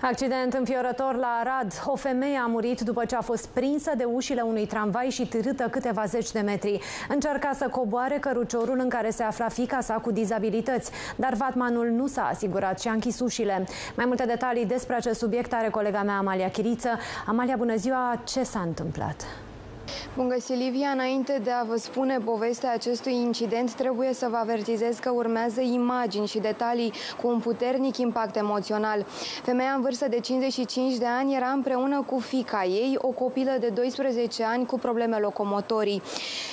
Accident înfiorător la Arad. O femeie a murit după ce a fost prinsă de ușile unui tramvai și târâtă câteva zeci de metri. Încerca să coboare căruciorul în care se afla fica sa cu dizabilități, dar vatmanul nu s-a asigurat și a închis ușile. Mai multe detalii despre acest subiect are colega mea Amalia Chiriță. Amalia, bună ziua! Ce s-a întâmplat? Bun găsit, Livia. Înainte de a vă spune povestea acestui incident, trebuie să vă avertizez că urmează imagini și detalii cu un puternic impact emoțional. Femeia în vârstă de 55 de ani era împreună cu fica ei, o copilă de 12 ani cu probleme locomotorii.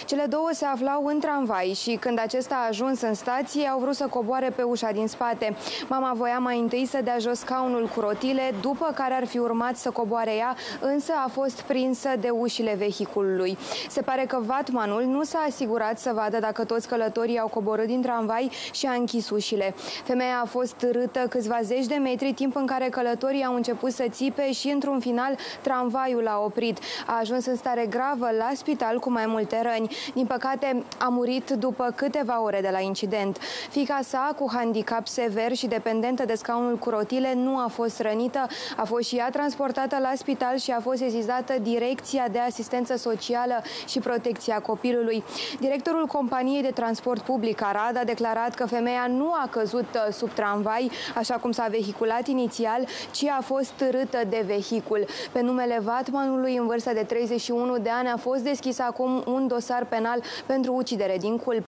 Cele două se aflau în tramvai și când acesta a ajuns în stație, au vrut să coboare pe ușa din spate. Mama voia mai întâi să dea jos scaunul cu rotile, după care ar fi urmat să coboare ea, însă a fost prinsă de ușile vehiculului. Se pare că Vatmanul nu s-a asigurat să vadă dacă toți călătorii au coborât din tramvai și a închis ușile. Femeia a fost râtă câțiva zeci de metri, timp în care călătorii au început să țipe și, într-un final, tramvaiul a oprit. A ajuns în stare gravă la spital cu mai multe răni. Din păcate, a murit după câteva ore de la incident. Fica sa, cu handicap sever și dependentă de scaunul cu rotile, nu a fost rănită. A fost și ea transportată la spital și a fost sesizată Direcția de Asistență Socială socială și protecția copilului. Directorul companiei de transport public Arad a declarat că femeia nu a căzut uh, sub tramvai, așa cum s-a vehiculat inițial, ci a fost râtă de vehicul. Pe numele Vatmanului, în vârstă de 31 de ani, a fost deschis acum un dosar penal pentru ucidere din culp.